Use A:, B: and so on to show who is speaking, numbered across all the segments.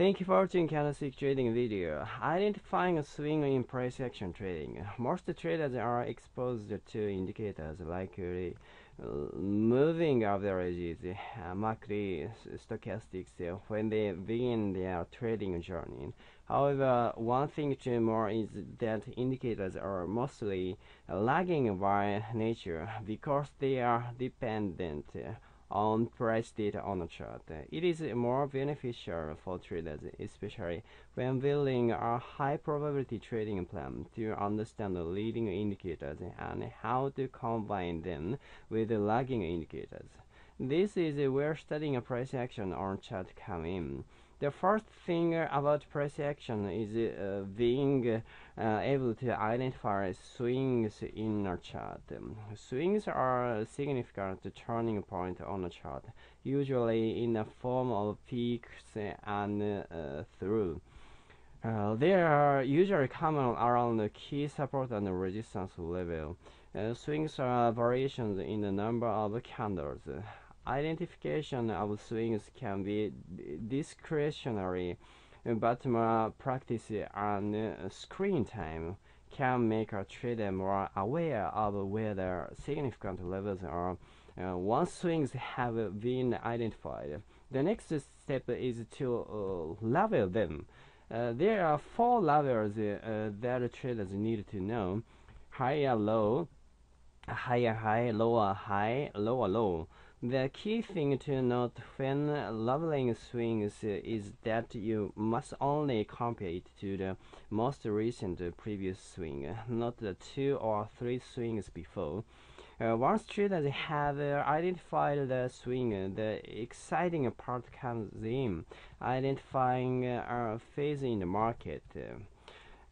A: Thank you for watching candlestick trading video. Identifying a swing in price action trading. Most traders are exposed to indicators like uh, moving averages, uh, market stochastics uh, when they begin their trading journey. However, one thing to more is that indicators are mostly lagging by nature because they are dependent on price data on a chart. It is more beneficial for traders, especially when building a high probability trading plan, to understand the leading indicators and how to combine them with the lagging indicators. This is where studying a price action on chart come in. The first thing about price action is uh, being uh, able to identify swings in a chart. swings are a significant turning point on a chart, usually in the form of peaks and uh, through. Uh, they are usually common around the key support and resistance level. Uh, swings are variations in the number of candles. Identification of swings can be discretionary, but more practice and uh, screen time can make a trader more aware of whether significant levels are. Uh, once swings have been identified, the next step is to uh, level them. Uh, there are four levels uh, that traders need to know: higher low, higher high, lower high, lower low. The key thing to note when leveling swings is that you must only compare it to the most recent previous swing, not the two or three swings before. Uh, once traders have uh, identified the swing, the exciting part comes in, identifying uh, a phase in the market.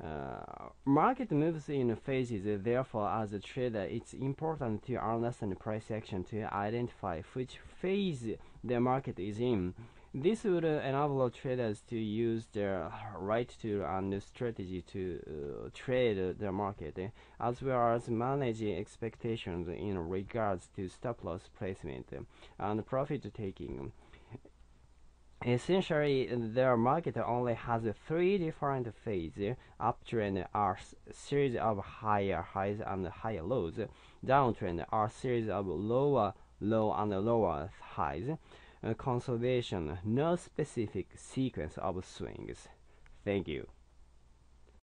A: Uh, market moves in phases, therefore, as a trader, it's important to understand price action to identify which phase the market is in. This would enable traders to use their right tool and strategy to uh, trade the market, as well as manage expectations in regards to stop loss placement and profit taking. Essentially, the market only has three different phases. Uptrend are series of higher highs and higher lows. Downtrend are series of lower low and lower highs. Uh, consolidation, no specific sequence of swings. Thank you.